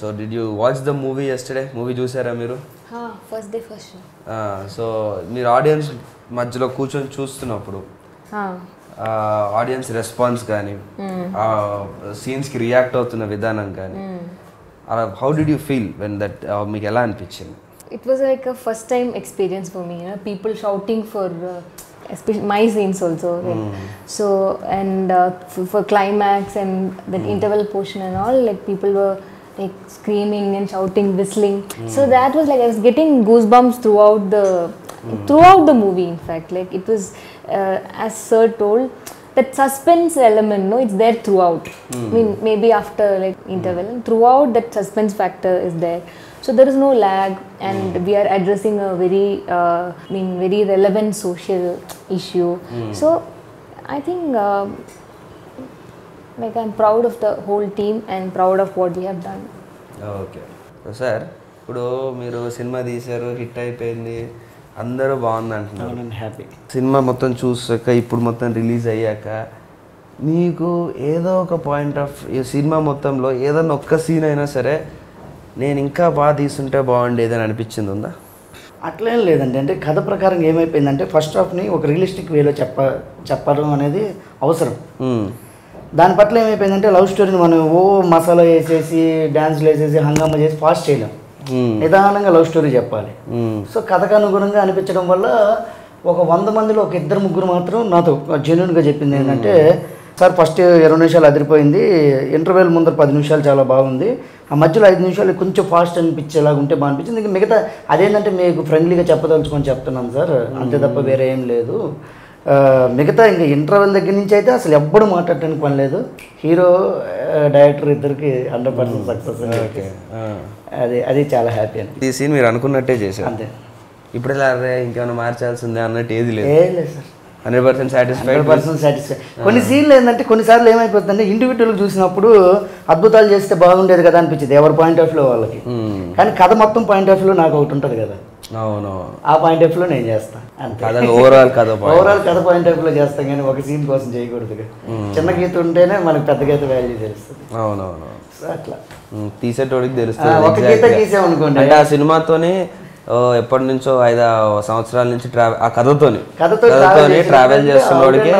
So did you watch the movie yesterday movie చూసారా మీరు? First day first so మీరు audience మధ్యలో కూర్చొని చూస్తున్నప్పుడు ఆడియన్స్ రెస్పాన్స్ కానీ ఆ సీన్స్కి రియాక్ట్ అవుతున్న విధానం కానీ అలా how did you feel when that మీకు ఎలా అనిపించింది? It was like a first time experience for me you know? People shouting for especially my scenes also like, hmm. so and uh, for, for climax and that hmm. interval portion and all like people were like screaming and shouting whistling. Hmm. So that was like i was getting goosebumps throughout the throughout the movie in fact. Like it was uh, as sir told that suspense element no it's there throughout. I mean maybe after like interval. Throughout that suspense factor is there so there is no lag and we are addressing a very mean very relevant social issue so I think like I'm proud of the whole team and proud of what you hun okay sir ఇప్పుడు మీరు cinema తీశారు hit అయిపోయింది. అందరూ బాగుంది అంటున్నారు happy cinema మొత్తం చూసాక ఇప్పుడు మొత్తం రిలీజ్ అయ్యాక మీకు ఏదో ఒక పాయింట్ ఆఫ్ సినిమా మొత్తంలో ఏదన్నా ఒక్క సీన్ అయినా సరే నేను ఇంకా బాగా తీసుంటే బాగుండేది అని అనిపించింది ఉందా అట్లేం లేదండి అంటే కథ ప్రకారం ఏమైపోయిందంటే ఫస్ట్ హాఫ్ని ఒక రియలిస్టిక్ వేలో చెప్ప చెప్పడం అనేది అవసరం. దాని పట్ల ఏమైపోయిందంటే లవ్ స్టోరీని మనం ఓ మసాలా వేసేసి డ్యాన్స్లు వేసేసి హంగామా చేసి ఫాస్ట్ చేయలేం. నిదానంగా లవ్ స్టోరీ చెప్పాలి. సో కథకు అనుగుణంగా అనిపించడం వల్ల ఒక వంద మందిలో ఒక ఇద్దరు ముగ్గురు మాత్రం నాతో జెన్యున్గా చెప్పింది ఏంటంటే సార్ ఫస్ట్ ఇరవై నిమిషాలు అదిరిపోయింది. ఇంటర్వెల్ ముందర పది నిమిషాలు చాలా బాగుంది. ఆ మధ్యలో ఐదు నిమిషాలు కొంచెం ఫాస్ట్ అనిపించేలాగా ఉంటే బాగా అనిపించింది ఇంకా మిగతా అదేంటంటే మీకు ఫ్రెండ్లీగా చెప్పదలుచుకొని చెప్తున్నాను సార్. అంతే తప్ప వేరే ఏం లేదు. మిగతా ఇంకా ఇంటర్వెల్ దగ్గర నుంచి అయితే అసలు ఎవ్వడు మాట్లాడటానికి పని లేదు. హీరో డైరెక్టర్ ఇద్దరికి హండ్రెడ్ పర్సెంట్ సక్సెస్. అది అది చాలా హ్యాపీ అని ఈ సీన్ మీరు అనుకున్నట్టే చేశారు. అంతే. ఇప్పుడు ఎలా ఇంకేమైనా మార్చాల్సిందే అన్నట్టు ఏది లేదు. ఏం లేదు sir. Hundred percent satisfied hundred percent satisfy కొన్ని సీన్లు ఏంటంటే కొన్నిసార్లు ఏమైపోతుందంటే ఇండివిజువల్ చూసినప్పుడు అద్భుతాలు చేస్తే బాగుండేది కదా అనిపించింది ఎవరి పాయింట్ ఆఫ్ వ్యూ వాళ్ళకి. కానీ కథ మొత్తం పాయింట్ ఆఫ్ వ్యూ నాకు ఒకటి ఉంటుంది కదా. అవును ఆ పాయింట్ ఆఫ్ వ్యూ నేను చేస్తాను ఓవరాల్ కథ. ఓవరాల్ కథ పాయింట్ ఆఫ్ వ్యూ చేస్తాం కానీ ఒక సీన్ కోసం చేయకూడదు చిన్న గీత ఉంటేనే మనకి పెద్ద గీత వాల్యూ తెలుస్తుంది. అవునవును. అట్లా. తీసేటోడికి తెలుస్తుంది ఒక గీత. గీసామనుకోండి. అంటే ఆ సినిమాతోని ఎప్పటి నుంచో ఐదు సంవత్సరాల నుంచి ట్రావెల్ ఆ కథతోని. కథతో travel చేసిన ట్రావెల్ చేస్తున్నోడికి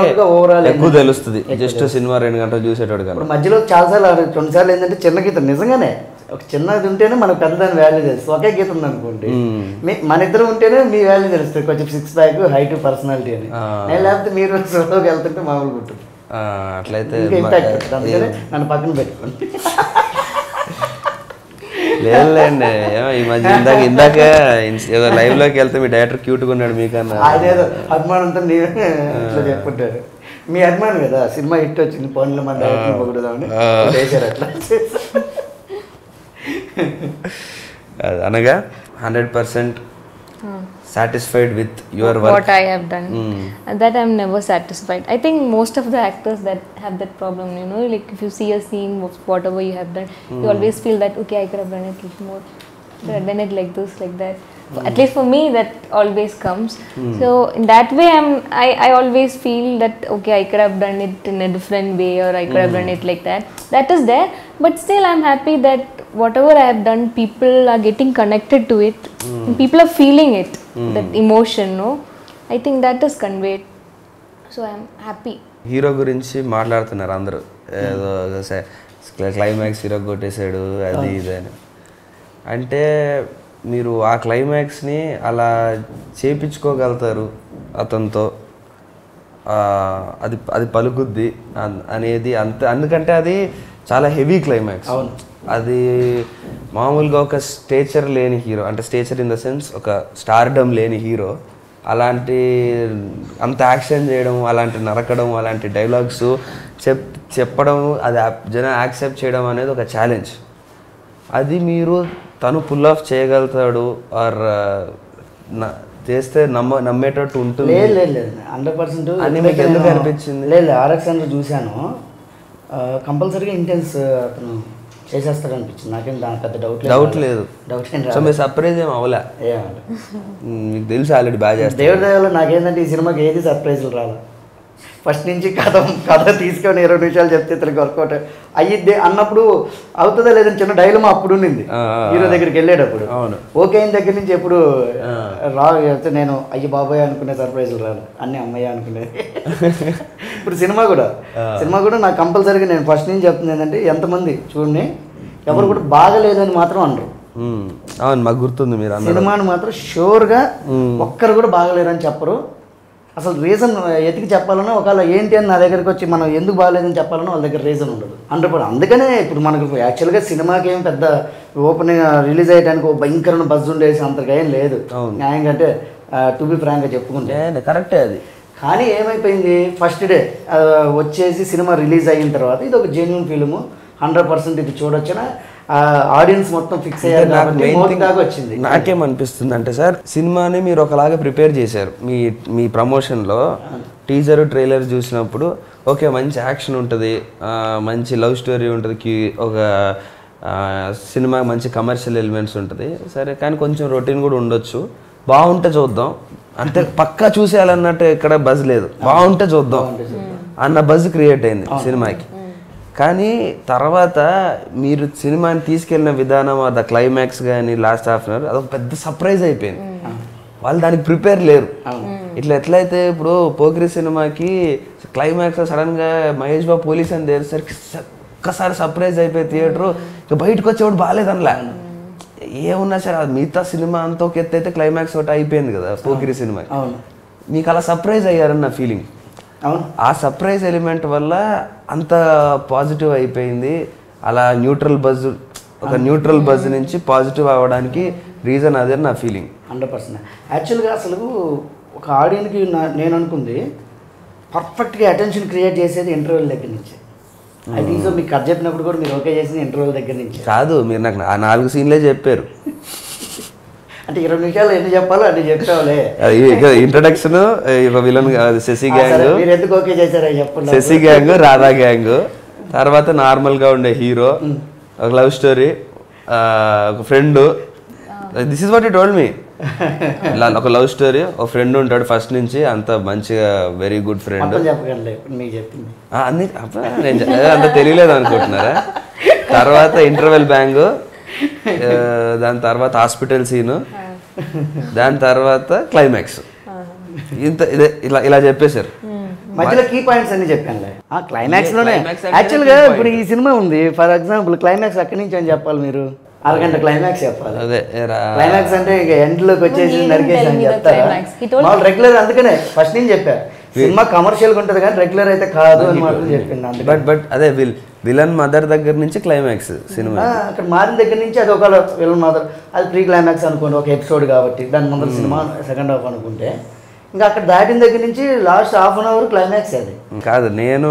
ఎక్కువ తెలుస్తుంది. జస్ట్ సినిమా రెండు గంటలు చూసేటోడు ఇప్పుడు మధ్యలో చాలాసార్లు ఆడ- కొన్నిసార్లు ఏంటంటే చిన్న గీత నిజంగానే ఒక చిన్నది ఉంటేనే మనకు పెద్దదాని వాల్యూ తెలుస్తుంది. ఒకే గీత ఉందనుకోండి మీ మన ఇద్దరు ఉంటేనే మీ వాల్యూ తెలుస్తుంది. కొంచెం సిక్స్ ప్యాక్ హైట్ పర్సనాలిటీ అని. నేను లేకపోతే మీరు సోలోకి వెళ్తుంటే మామూలుగా ఉంటుంది అట్లయితే నన్ను పక్కన పెట్టుకోండి. లేదులేండి. ఏమో ఈ మధ్య ఇందాక ఇందాక ఏదో లైవ్లోకి వెళ్తే మీ డైరెక్టర్ క్యూట్ ఉన్నాడు మీకన్నా. ఆయన ఏదో అభిమానంతో నేనే ఇట్లా చెప్పుకుంటారు మీ అభిమానం కదా సినిమా హిట్ వచ్చింది పనులు మన డైరెక్టర్ పొగుడుదామని. చేశారు అట్లా. అది అనగా hundred percent satisfied with your work what i have done mm. and that i'm never satisfied i think most of the actors that have that problem you know like if you see a scene whatever you have done mm. you hmm. always feel that okay i could have done it little more could have hmm. done it like this like that Mm. at least for me that always comes mm. so in that way i'm I, I always feel that okay i could have done it in a different way or i could mm. have done hmm. it like that that is there but still i'm happy that whatever i have done people are getting connected to it people are feeling it emotion, no? I think that is conveyed. So I'm happy. Hero గురించి మాట్లాడుతున్నారు అందరూ ఏదో climax hero కొట్టేశాడు అది ఇది అని అంటే మీరు ఆ క్లైమాక్స్ని అలా చేపించుకోగలుగుతారు అతనితో అది అది పలుకుద్ది అన్- అనేది అంత అందుకంటే అది చాలా హెవీ క్లైమాక్స్ అవును. అది మామూలుగా ఒక స్టేచర్ లేని హీరో అంటే స్టేచర్ ఇన్ ద సెన్స్ ఒక స్టార్డమ్ లేని హీరో అలాంటి అంత యాక్షన్ చేయడం అలాంటి నరకడం అలాంటి డైలాగ్స్ చెప్ చెప్పడం అది జనం యాక్సెప్ట్ చేయడం అనేది ఒక ఛాలెంజ్ అది మీరు తను పుల్ ఆఫ్ చేయగలుగుతాడు ఆర్ చేస్తే నమ్మ నమ్మేటట్టు ఉంటుంది. లేదు లేదు లేదు. హండ్రెడ్ పర్సెంట్ అని మీకు ఎందుకు అనిపించింది? లేదు ఆర్ఎక్స్ చూశాను. కంపల్సరీగా ఇంటెన్స్ అతను. చేసేస్తాడు అనిపించింది నాకేం దాని పెద్ద డౌట్ డౌట్ లేదు. డౌట్ ఏం సో రాదు మీరు సర్ప్రైజ్ ఏం అవ్వలే. మీకు తెలుసు ఆల్రెడీ బాగా చేస్తారు. దేవుడి దయలో నాకేంటంటే ఈ సినిమాకి ఏది సర్ప్రైజులు రాలా. ఫస్ట్ నుంచి కథ కథ తీసుకొని ఇరవై నిమిషాలు చెప్తే ఇతనికి వర్కౌట్ అయ్యిద్ది అన్నప్పుడు అవుతుందా లేదని చిన్న డైలమా అప్పుడు ఉండింది. హీరో దగ్గరికి వెళ్ళేటప్పుడు. ఓకే అయిన దగ్గర నుంచి ఎప్పుడు రా నేను అయ్యి బాబాయ్ అనుకునే సర్ప్రైజులు రాను అన్ని అమ్మయ్య అనుకునేది. ఇప్పుడు సినిమా కూడా. సినిమా కూడా నాకు కంపల్సరీగా నేను ఫస్ట్ నుంచి చెప్తుంది ఏంటంటే ఎంతమంది చూడండి ఎవరు కూడా బాగలేదని మాత్రం అనరు. అవును మాకు గుర్తుంది మీరు సినిమాని మాత్రం షూర్గా ఒక్కరు కూడా బాగలేరని చెప్పరు. అసలు రీజన్ ఎతికి చెప్పాలన్నా ఒకవేళ ఏంటి అని నా దగ్గరికి వచ్చి మనం ఎందుకు బాగలేదని చెప్పాలన్నా వాళ్ళ దగ్గర రీజన్ ఉండదు. పర్సెంట్. అందుకనే ఇప్పుడు మనకు యాక్చువల్గా సినిమాకి ఏం పెద్ద ఓపెనింగ్ రిలీజ్ అయ్యడానికి భయంకరమైన బజ్ ఉండేసి అంతగా ఏం లేదు. న్యాయంగా అంటే టు బి ఫ్రాంక్గా చెప్పుకుంటే. కరెక్టే అది. కానీ ఏమైపోయింది? ఫస్ట్ డే వచ్చేసి సినిమా రిలీజ్ అయిన తర్వాత ఇది ఒక జెన్యున్ ఫిల్మ్. హండ్రెడ్ పర్సెంట్ ఇది చూడొచ్చిన ఆడియన్స్ మొత్తం ఫిక్స్ అయ్యారు నాకు వచ్చింది. నాకేమనిపిస్తుంది అంటే సార్ సినిమాని మీరు ఒకలాగా ప్రిపేర్ చేశారు. మీ మీ ప్రమోషన్లో టీజర్ ట్రైలర్ చూసినప్పుడు ఓకే మంచి యాక్షన్ ఉంటుంది మంచి లవ్ స్టోరీ ఉంటుంది కి- ఒక సినిమా మంచి కమర్షియల్ ఎలిమెంట్స్ ఉంటుంది. సరే కానీ కొంచెం రొటీన్ కూడా ఉండొచ్చు. బాగుంటే చూద్దాం. అంతే పక్కా చూసేయాలన్నట్టు ఎక్కడ బజ్ లేదు. బాగుంటే చూద్దాం అన్న బజ్ క్రియేట్ అయింది సినిమాకి. కానీ తర్వాత మీరు సినిమాని తీసుకెళ్ళిన విధానం ద క్లైమాక్స్ కానీ లాస్ట్ హాఫ్ అన్ అవర్ అదొక పెద్ద సర్ప్రైజ్ అయిపోయింది. వాళ్ళు దానికి ప్రిపేర్ లేరు. ఇట్లా ఎట్లయితే ఇప్పుడు పోకిరి సినిమాకి క్లైమాక్స్ సడన్గా మహేష్ బాబు పోలీస్ అని తెలిసరికి ఒక్కసారి సర్ప్రైజ్ అయిపోయి థియేటర్ ఇక బయటకు వచ్చేవాడు బాగాలేదనలా. ఏమున్నా సరే అది మిగతా సినిమా అంతా ఒక ఎత్తు అయితే క్లైమాక్స్ ఒకటి అయిపోయింది కదా పోకిరి సినిమా. అవును. మీకు అలా సర్ప్రైజ్ అయ్యారని నా ఫీలింగ్ అవును. ఆ సర్ప్రైజ్ ఎలిమెంట్ వల్ల అంత పాజిటివ్ అయిపోయింది. అలా న్యూట్రల్ బజ్ ఒక న్యూట్రల్ బజ్ నుంచి పాజిటివ్ అవ్వడానికి రీజన్ అదే నా ఫీలింగ్ హండ్రెడ్ పర్సెంట్. యాక్చువల్గా అసలు ఒక ఆడియన్కి నేను అనుకుంది పర్ఫెక్ట్గా అటెన్షన్ క్రియేట్ చేసేది ఇంటర్వ్యూల దగ్గర నుంచి. అది ఈజో మీకు కథ చెప్పినప్పుడు కూడా మీరు ఓకే చేసింది ఇంటర్వ్యూల దగ్గర నుంచి. కాదు మీరు నాకు ఆ నాలుగు సీన్లే చెప్పారు. అంటే ఇరవై నిమిషాలు ఎన్ని చెప్పాలో అన్ని చెప్పావులే. ఇంట్రడక్షన్ విలన్ శశి గ్యాంగ్ మీరు ఎందుకు ఓకే చేశారో చెప్పండి శశి గ్యాంగ్ రాధా గ్యాంగ్ తర్వాత నార్మల్గా ఉండే హీరో ఒక లవ్ స్టోరీ ఒక friend. This is what you told me ఒక లవ్ స్టోరీ ఒక ఫ్రెండ్ ఉంటాడు ఫస్ట్ నుంచి అంత మంచిగా వెరీ గుడ్ ఫ్రెండ్ అన్ని నేను అంత తెలియలేదు అనుకుంటున్నారా? తర్వాత ఇంటర్వెల్ బ్యాంగ్ దాని తర్వాత హాస్పిటల్ సీను దాని తర్వాత క్లైమాక్స్ ఇంత ఇదే ఇలా ఇలా చెప్పేశారు. మధ్యలో కీ పాయింట్స్ అన్ని చెప్పానులే. ఆ క్లైమాక్స్లోనే. ఇప్పుడు ఈ సినిమా ఉంది. ఫర్ ఎగ్జాంపుల్ క్లైమాక్స్ అక్కడి నుంచి అని చెప్పాలి మీరు? అరగంట క్లైమాక్స్ చెప్పాలి. అదే. క్లైమాక్స్ అంటే ఇక ఎండ్లోకి వచ్చేసి నరికేసి అని చెప్తారా మామూలు రెగ్యులర్ అందుకనే ఫస్ట్ నుంచి చెప్పా సినిమా కమర్షియల్గా ఉంటుంది కానీ రెగ్యులర్ అయితే కాదు అని మాత్రం చెప్పింది అందుకే బట్ బట్ అదే విల్ విలన్ మదర్ దగ్గర నుంచి క్లైమాక్స్ సినిమా అక్కడ మారిన దగ్గర నుంచి అది ఒక విలన్ మాత్రం అది ప్రీ క్లైమాక్స్ అనుకోండి ఒక ఎపిసోడ్ కాబట్టి దాని ముందర సినిమా సెకండ్ హాఫ్ అనుకుంటే ఇంకా అక్కడ దాటిన దగ్గర నుంచి last half an hour climax అది. కాదు నేను